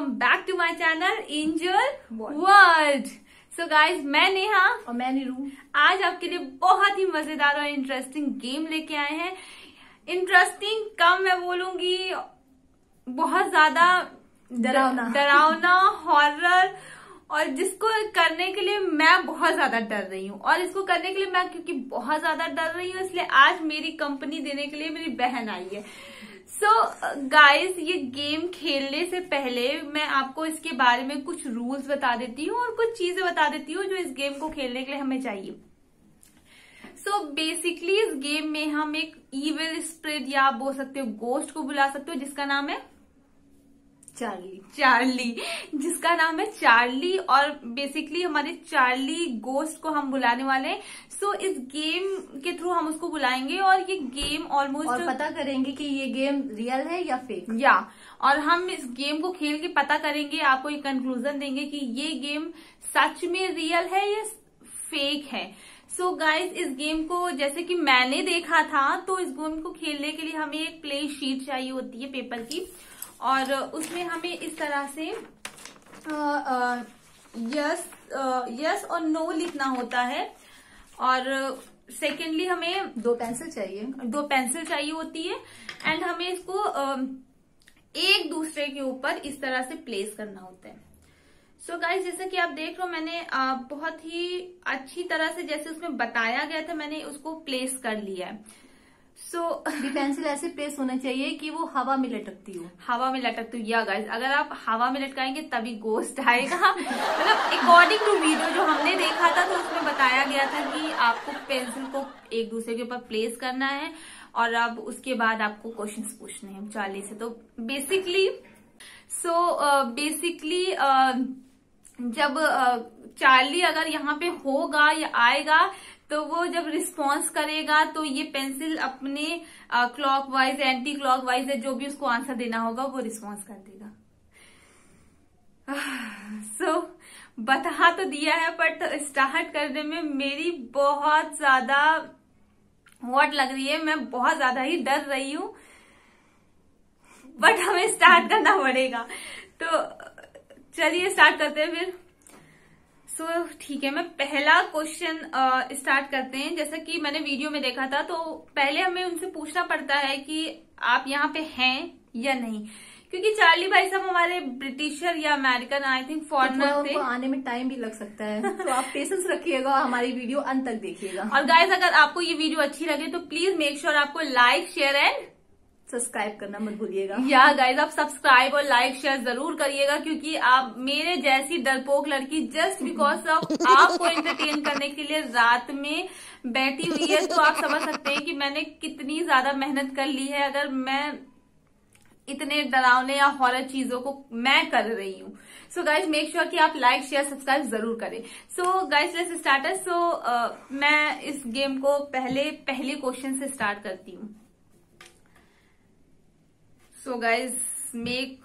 Welcome back to my channel angel world so guys मैं नेहा और मैं नीरू। आज आपके लिए बहुत ही मज़ेदार और इंटरेस्टिंग गेम लेके आए हैं। इंटरेस्टिंग कम मैं बोलूँगी बहुत ज़्यादा डरावना। डरावना हॉरर और जिसको करने के लिए मैं बहुत ज़्यादा डर रही हूँ। और इसको करने के लिए मैं क्योंकि बहुत ज़्यादा डर रही हूँ इसलिए आज मेरी कंपनी देने के लिए मेरी बहन आई है। सो गाइज़ ये गेम खेलने से पहले मैं आपको इसके बारे में कुछ रूल्स बता देती हूँ और कुछ चीज़ें बता देती हूँ जो इस गेम को खेलने के लिए हमें चाहिए। सो so, बेसिकली इस गेम में हम एक ईविल स्प्रिट या आप बोल सकते हो गोस्ट को बुला सकते हो जिसका नाम है चार्ली। चार्ली जिसका नाम है चार्ली और बेसिकली हमारे चार्ली गोस्ट को हम बुलाने वाले हैं। सो so, इस गेम के थ्रू हम उसको बुलाएँगे और ये गेम ऑलमोस्ट और पता करेंगे कि ये गेम रियल है या फेक या और हम इस गेम को खेल के पता करेंगे आपको एक कंक्लूजन देंगे कि ये गेम सच में रियल है या फेक है। सो so गाइज़ इस गेम को जैसे कि मैंने देखा था तो इस गेम को खेलने के लिए हमें एक प्ले शीट चाहिए होती है पेपर की। और उसमें हमें इस तरह से यस यस और नो लिखना होता है। और सेकेंडली हमें दो पेंसिल चाहिए। दो पेंसिल चाहिए होती है। एंड हमें इसको एक दूसरे के ऊपर इस तरह से प्लेस करना होता है। सो so गाइज़ जैसे कि आप देख रहे हो मैंने बहुत ही अच्छी तरह से जैसे उसमें बताया गया था मैंने उसको प्लेस कर लिया है। सो so, पेंसिल ऐसे प्लेस होना चाहिए कि वो हवा में लटकती हो। हवा में लटक तो या गाइज़ अगर आप हवा में लटकाएँगे तभी गोस्ट आएगा। मतलब अकॉर्डिंग टू वीडियो जो हमने देखा था तो उसमें बताया गया था कि आपको पेंसिल को एक दूसरे के ऊपर प्लेस करना है और अब उसके बाद आपको क्वेश्चन पूछने हैं चार्ली से। तो बेसिकली सो बेसिकली जब चार्ली अगर यहाँ पे होगा या आएगा तो वो जब रिस्पॉन्स करेगा तो ये पेंसिल अपने clockwise anticlockwise जो भी उसको आंसर देना होगा वो रिस्पॉन्स कर देगा। सो so, बता तो दिया है बट स्टार्ट करने में मेरी बहुत ज़्यादा वॉट लग रही है मैं बहुत ज़्यादा ही डर रही हूँ बट हमें स्टार्ट करना पड़ेगा। तो चलिए स्टार्ट करते हैं फिर। So, ठीक है मैं पहला क्वेश्चन स्टार्ट करते हैं। जैसा कि मैंने वीडियो में देखा था तो पहले हमें उनसे पूछना पड़ता है कि आप यहाँ पे हैं या नहीं। क्योंकि चार्ली भाई साहब हमारे ब्रिटिशर या अमेरिकन आई थिंक फॉरनर थे। आने में टाइम भी लग सकता है। तो आप पेशेंस रखिएगा और हमारी वीडियो अंत तक देखिएगा। और गाइज़ अगर आपको ये वीडियो अच्छी लगे तो प्लीज़ मेक श्योर आपको लाइक शेयर एंड सब्सक्राइब करना मत भूलिएगा। या गाइज़ आप सब्सक्राइब और लाइक शेयर ज़रूर करिएगा, क्योंकि आप मेरे जैसी डरपोक लड़की जस्ट बिकॉज़ ऑफ़ आपको एंटरटेन करने के लिए रात में बैठी हुई है तो आप समझ सकते हैं कि मैंने कितनी ज़्यादा मेहनत कर ली है। अगर मैं इतने डरावने या हॉरर चीज़ों को मैं कर रही हूँ। सो गाइज़ मेक श्योर कि आप लाइक शेयर सब्सक्राइब ज़रूर करें। So guys let's start so मैं इस गेम को पहले पहले क्वेश्चन से स्टार्ट करती हूँ। सो गाइज़ मेक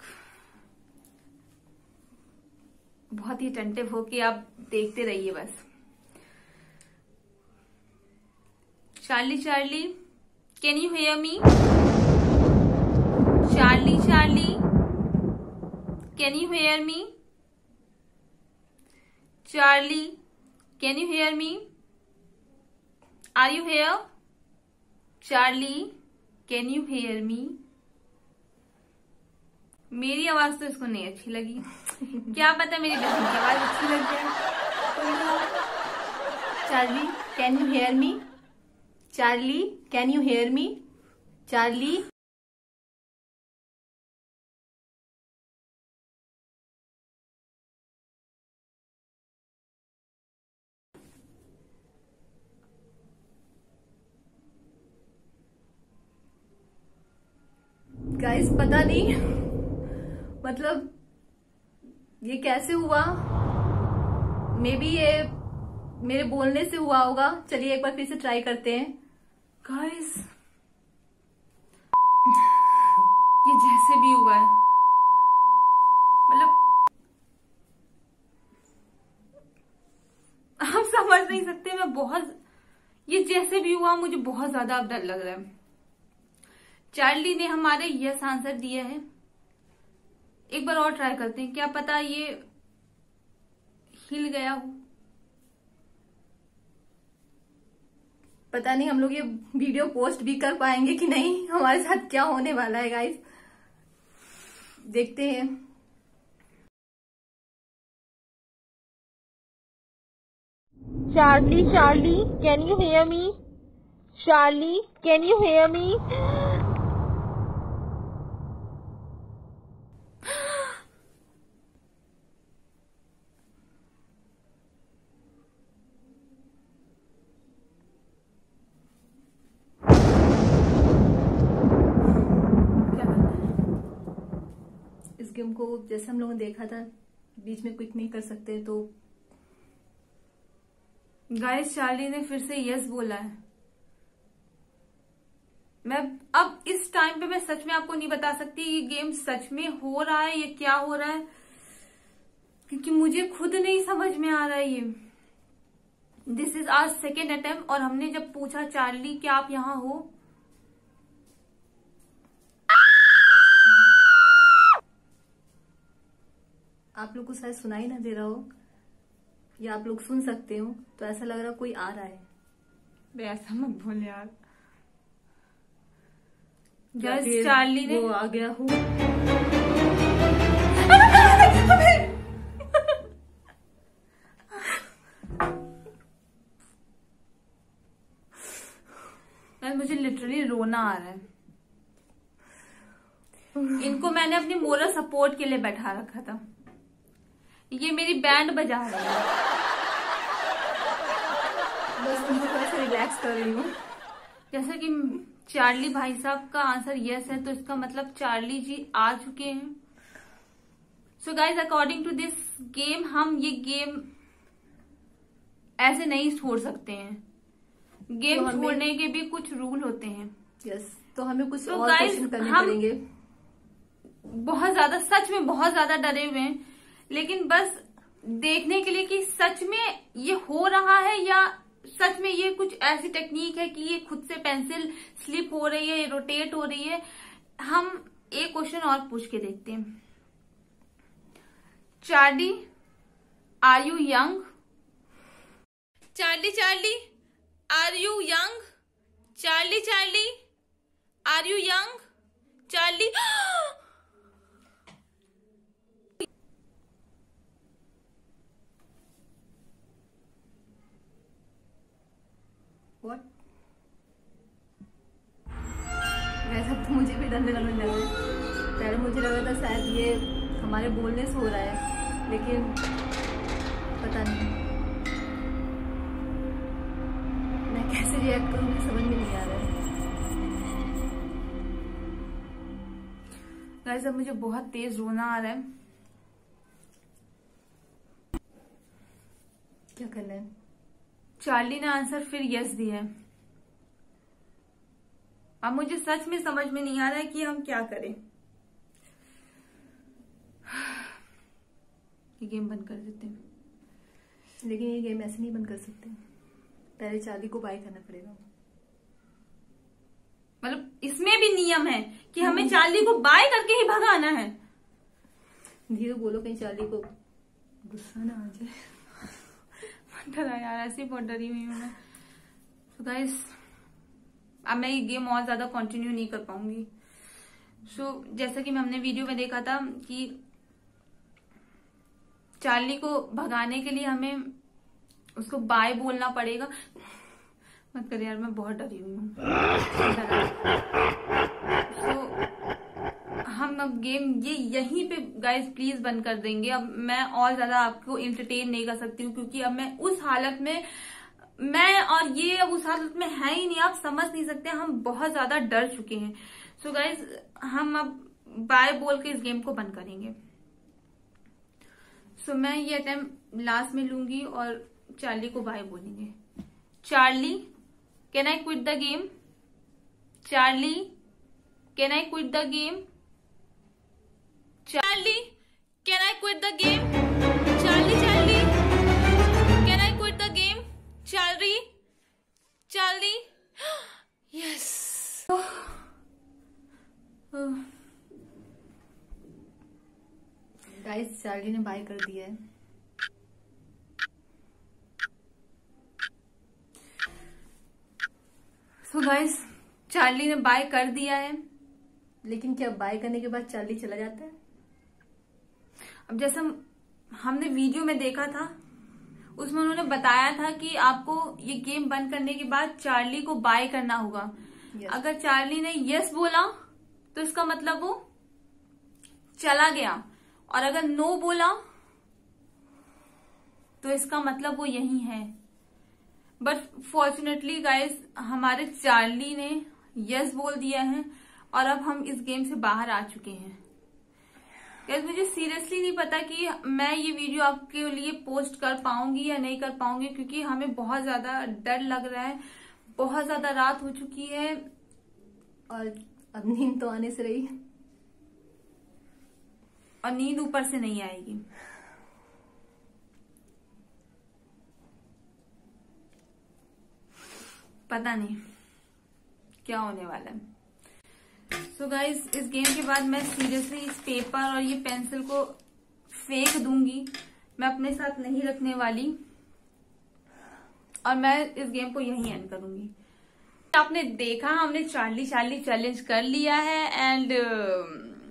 बहुत ही अटेंटिव हो कि आप देखते रहिए बस। Charlie Charlie can you hear me Charlie Charlie can you hear me Charlie can you hear me are you here Charlie can you hear me मेरी आवाज़ तो इसको नहीं अच्छी लगी। क्या पता मेरी बहन की आवाज़ अच्छी लग जाए। Charlie can you hear me Charlie can you hear me Charlie. Guys पता नहीं। मतलब ये कैसे हुआ? मे बी ये मेरे बोलने से हुआ होगा। चलिए एक बार फिर से ट्राई करते हैं। गाइस ये जैसे भी हुआ है। मतलब आप समझ नहीं सकते, मैं बहुत, ये जैसे भी हुआ, मुझे बहुत ज़्यादा अब डर लग रहा है। चार्ली ने हमारे यस आंसर दिया है। एक बार और ट्राई करते हैं। क्या पता ये हिल गया हो? पता नहीं हम लोग ये वीडियो पोस्ट भी कर पाएँगे कि नहीं। हमारे साथ क्या होने वाला है गाइस देखते हैं। Charlie, Charlie, can you hear me? Charlie, can you hear me? क्या करना है इस गेम को जैसे हम लोगों ने देखा था, बीच में क्विक नहीं कर सकते तो गाइस चार्ली ने फिर से यस बोला है। मैं अब इस टाइम पे मैं सच में आपको नहीं बता सकती ये गेम सच में हो रहा है या क्या हो रहा है, क्योंकि मुझे खुद नहीं समझ में आ रहा है ये। This is our second attempt और हमने जब पूछा चार्ली क्या आप यहाँ हो? आप लोग को शायद सुनाई ना दे रहा हो या आप लोग सुन सकते हो तो ऐसा लग रहा कोई आ रहा है। बे ऐसा मत बोल यार। चार्ली ने वो आ गया हो। मुझे लिटरली रोना आ रहा है। इनको मैंने अपनी मोरल सपोर्ट के लिए बैठा रखा था। ये मेरी बैंड बजा रही है। बस उनको थोड़ा सा रिलैक्स कर रही हूँ। जैसे कि चार्ली भाई साहब का आंसर यस है तो इसका मतलब चार्ली जी आ चुके हैं। So guys according to this game हम ये गेम ऐसे नहीं छोड़ सकते हैं। गेम तो छोड़ने के भी कुछ रूल होते हैं। यस तो हमें कुछ तो और करने हम- बहुत ज़्यादा सच में बहुत ज़्यादा डरे हुए हैं। लेकिन बस देखने के लिए कि सच में ये हो रहा है या सच में ये कुछ ऐसी टेक्निक है कि ये खुद से पेंसिल स्लिप हो रही है रोटेट हो रही है? हम एक क्वेश्चन और पूछ के देखते हैं। Charlie are you young Charlie Charlie are you young Charlie Charlie are you young Charlie हमारे बोलने से हो रहा है, लेकिन पता नहीं। मैं कैसे रिएक्ट करूँ, मुझे समझ में नहीं आ रहा है। गाइस अब मुझे बहुत तेज रोना आ रहा है। क्या करना है? चार्ली ने आंसर फिर यस दिया है। अब मुझे सच में समझ में नहीं आ रहा है कि हम क्या करें। ये गेम बंद कर देते हैं। लेकिन ये गेम ऐसे नहीं बंद कर सकते। पहले चार्ली को बाय करना पड़ेगा। मतलब इसमें भी नियम है कि हमें चार्ली को बाय करके ही भगाना है। धीरे बोलो कहीं चार्ली को। गुस्सा ना आ जाए। डरा यार ऐसे बहुत डरी हुई हूँ मैं। तो गाइस अब मैं ये गेम और ज़्यादा कंटिन्यू नहीं कर पाऊँगी। सो so, जैसा कि हमने वीडियो में देखा था कि चार्ली को भगाने के लिए हमें उसको बाय बोलना पड़ेगा। मत कर यार, मैं बहुत डरी हुई हूँ। तो हम अब गेम ये यहीं पे गाइस प्लीज़ बंद कर देंगे। अब मैं और ज़्यादा आपको इंटरटेन नहीं कर सकती हूँ, क्योंकि अब मैं उस हालत में, मैं और ये अब उस हालत में है ही नहीं, आप समझ नहीं सकते, हम बहुत ज़्यादा डर चुके हैं। सो so गाइज़ हम अब बाय बोल के इस गेम को बंद करेंगे। सो so, मैं ये अटेम्प्ट लास्ट में लूँगी और चार्ली को बाय बोलेंगे। Charlie can I quit the game Charlie can I quit the game Charlie can I quit the game Charlie Charlie can I quit the game Charlie Charlie yes guys Charlie ने bye कर दिया है। So guys Charlie ने bye कर दिया है। लेकिन क्या बाय करने के बाद चार्ली चला जाता है? अब जैसे हम, हमने वीडियो में देखा था उसमें उन्होंने बताया था कि आपको ये गेम बंद करने के बाद चार्ली को बाय करना होगा। Yes. अगर चार्ली ने यस बोला तो इसका मतलब वो चला गया। और अगर नो बोला तो इसका मतलब वो यही है। बट फॉर्चुनेटली गाइस हमारे चार्ली ने यस बोल दिया है, और अब हम इस गेम से बाहर आ चुके हैं। गाइस मुझे सीरियसली नहीं पता कि मैं ये वीडियो आपके लिए पोस्ट कर पाऊँगी या नहीं कर पाऊँगी, क्योंकि हमें बहुत ज़्यादा डर लग रहा है। बहुत ज़्यादा रात हो चुकी है, और अब नींद तो आने से रही। और नींद ऊपर से नहीं आएगी। पता नहीं, क्या होने वाला है। सो so गाइज़ इस गेम के बाद मैं सीरियसली इस पेपर और ये पेंसिल को फेंक दूँगी। मैं अपने साथ नहीं रखने वाली। और मैं इस गेम को यहीं एंड करूँगी। आपने देखा, हमने चार्ली चार्ली चैलेंज कर लिया है एंड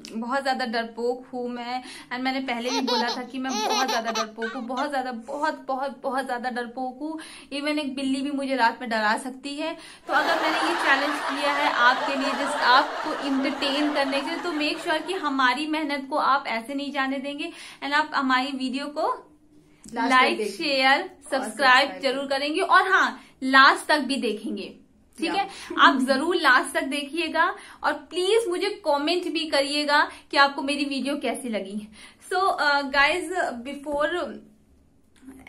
बहुत ज़्यादा डरपोक हूँ मैं। एंड मैंने पहले भी बोला था कि मैं बहुत ज़्यादा डरपोक हूँ बहुत ज़्यादा बहुत बहुत बहुत ज़्यादा डरपोक हूँ। इवन एक बिल्ली भी मुझे रात में डरा सकती है। तो अगर मैंने ये चैलेंज किया है आपके लिए जस्ट आपको इंटरटेन करने के लिए तो मेक श्योर sure कि हमारी मेहनत को आप ऐसे नहीं जाने देंगे। एंड आप हमारी वीडियो को लाइक शेयर सब्सक्राइब ज़रूर करेंगे। और हाँ लास्ट तक भी देखेंगे। ठीक है? आप ज़रूर लास्ट तक देखिएगा और प्लीज़ मुझे कमेंट भी करिएगा कि आपको मेरी वीडियो कैसी लगी। So guys before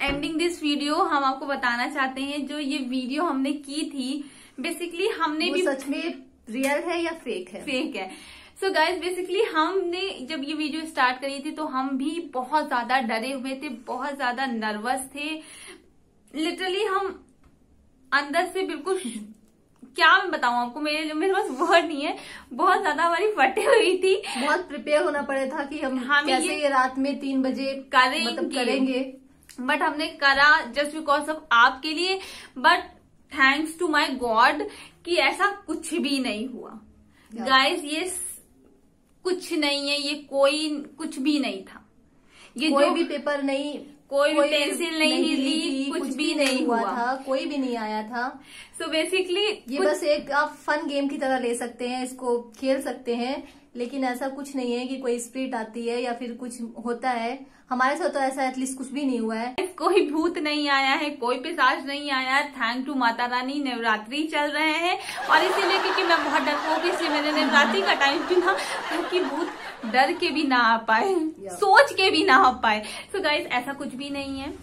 ending this video हम आपको बताना चाहते हैं जो ये वीडियो हमने की थी बेसिकली हमने भी सच में रियल है या फेक है? फेक है। सो गाइज़ बेसिकली हमने जब ये वीडियो स्टार्ट करी थी तो हम भी बहुत ज़्यादा डरे हुए थे बहुत ज़्यादा नर्वस थे। लिटरली हम अंदर से बिल्कुल क्या मैं बताऊँ आपको? मेरे मेरे पास वर्ड नहीं है। बहुत ज़्यादा हमारी फटे हुई थी। बहुत प्रिपेयर होना पड़ा था कि हम हम कैसे ये रात में तीन बजे करेंगे। मतलब करेंगे। बट हमने करा जस्ट बिकॉज़ ऑफ़ आपके लिए। But thanks to my god कि ऐसा कुछ भी नहीं हुआ. गाइस ये कुछ नहीं है। ये कोई कुछ भी नहीं था। ये कोई जो भी पेपर नहीं कोई भी पेंसिल नहीं हिली, थी, कुछ भी नहीं हुआ। था कोई भी नहीं आया था। सो बेसिकली ये बस एक आप फन गेम की तरह ले सकते हैं इसको खेल सकते हैं लेकिन ऐसा कुछ नहीं है कि कोई स्प्रिट आती है या फिर कुछ होता है। हमारे साथ तो ऐसा एटलीस्ट कुछ भी नहीं हुआ है। कोई भूत नहीं आया है कोई पिशाच नहीं आया है थैंक टू माता रानी नवरात्रि चल रहे हैं। और इसीलिए क्योंकि मैं बहुत डरपोक हूँ, इसलिए मैंने नवरात्रि का टाइम चुना ताकि भूत डर के भी ना आ पाए सोच के भी ना आ पाए। सो so गाइज़ ऐसा कुछ भी नहीं है।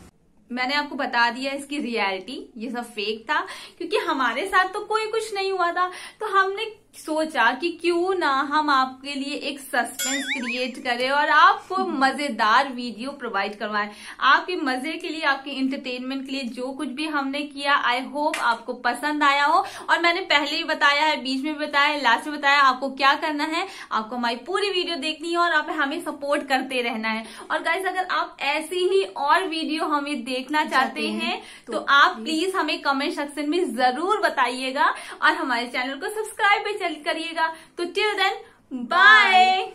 मैंने आपको बता दिया इसकी रियलिटी ये सब फेक था क्योंकि हमारे साथ तो कोई कुछ नहीं हुआ था। तो हमने सोचा कि क्यों ना हम आपके लिए एक सस्पेंस क्रिएट करें और आपको मज़ेदार वीडियो प्रोवाइड करवाएँ। आपके मज़े के लिए आपके इंटरटेनमेंट के लिए जो कुछ भी हमने किया आई होप आपको पसंद आया हो। और मैंने पहले ही बताया है बीच में भी बताया लास्ट में बताया आपको क्या करना है आपको हमारी पूरी वीडियो देखनी है और आप हमें सपोर्ट करते रहना है। और गाइज़ अगर आप ऐसी ही और वीडियो हमें देखना चाहते हैं, हैं तो तो आप प्लीज़ हमें कमेंट सेक्शन में ज़रूर बताइएगा और हमारे चैनल को सब्सक्राइब भी चल- करिएगा। तो टिल देन बाय